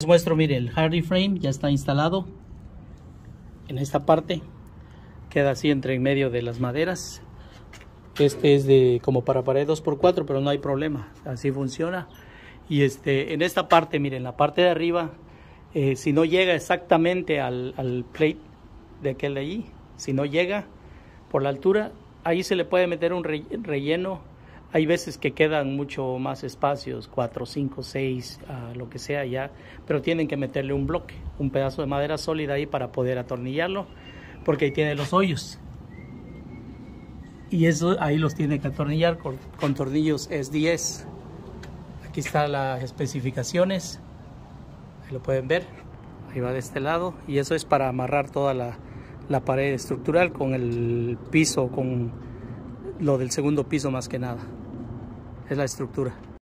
Les muestro, mire, el Hardy Frame ya está instalado en esta parte. Queda así entre en medio de las maderas. Este es de como para pared 2x4, pero no hay problema. Así funciona. Y este, en esta parte, miren, en la parte de arriba, eh, si no llega exactamente al, al plate de aquel de allí, si no llega por la altura, ahí se le puede meter un relleno. Hay veces que quedan mucho más espacios, 4, 5, 6, lo que sea ya, pero tienen que meterle un bloque, un pedazo de madera sólida ahí para poder atornillarlo, porque ahí tiene los hoyos. Y eso ahí los tiene que atornillar con, tornillos S10. Aquí están las especificaciones, ahí lo pueden ver, ahí va de este lado, y eso es para amarrar toda la, la pared estructural con el piso, con lo del segundo piso más que nada. Es la estructura.